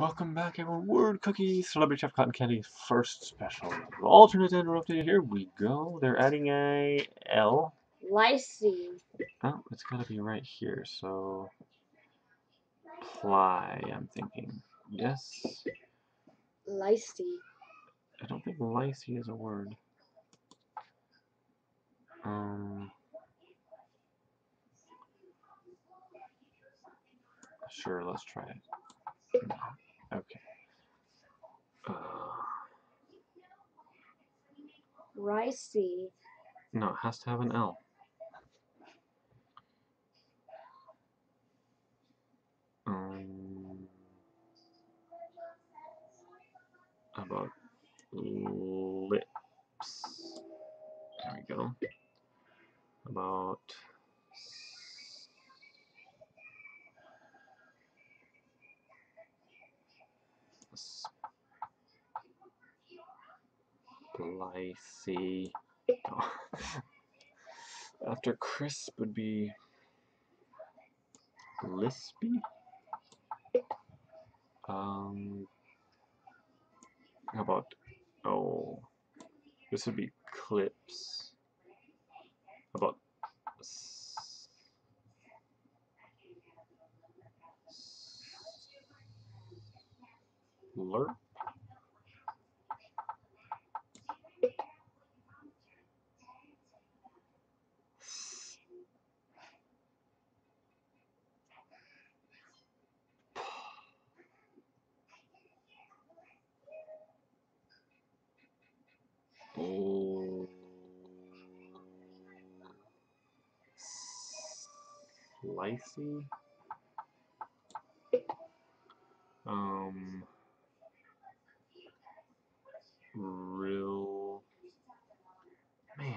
Welcome back, everyone. Word Cookie, Celebrity Chef Cotton Candy's first special. Alternate interrupted. Here we go. They're adding a L. Lysine. Oh, it's gotta be right here. So, ply. I'm thinking. Yes. Lysine. I don't think lycee is a word. Um. Sure, let's try it. No. Okay. Uh, Ricey. no, it has to have an L. Um, about lips? There we go. About Oh. After crisp would be lispy. Um, how about oh, this would be clips. How about s- Oh, slicey. Um, real man.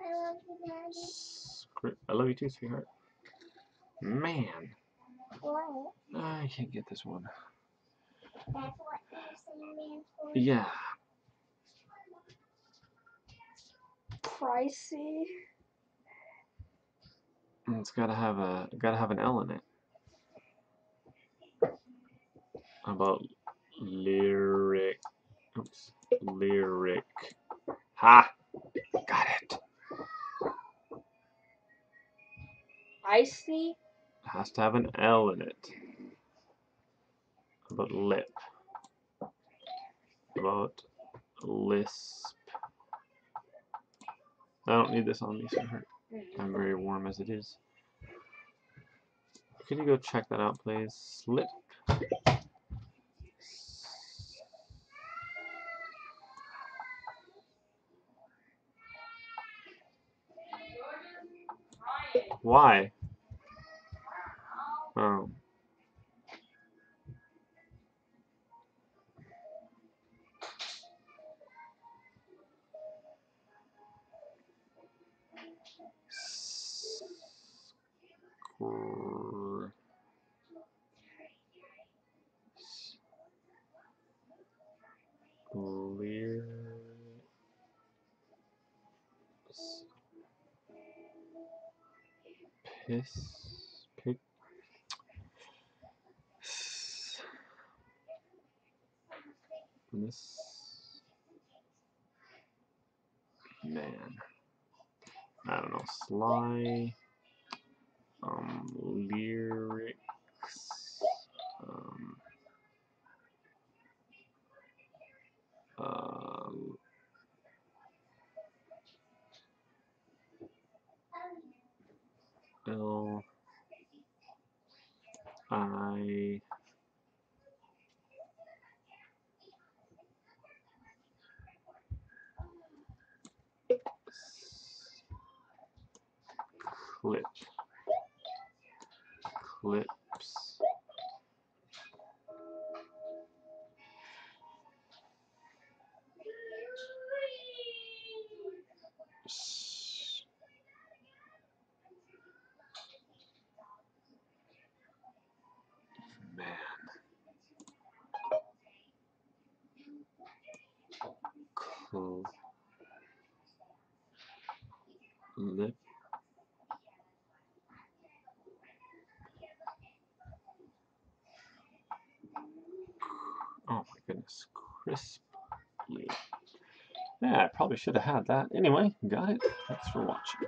I love you, Daddy. I love you too, sweetheart. Man? I can't get this one. That's what you're saying, for? Yeah, Pricey. it's gotta have a gotta have an L in it. How about lyric? Oops, lyric. Ha! Got it. Icy. Has to have an L in it. About lip? About lisp? I don't need this on me, sweetheart. I'm very warm as it is. Could you go check that out, please? Slip. Why? Um, Scr- Clear. Piss. This. Man. I don't know. Sly. Um, lyrics. Um, um, L I clip clips. Man. Cl- lip Oh my goodness, crisply. Yeah, I probably should have had that. Anyway, got it. Thanks for watching.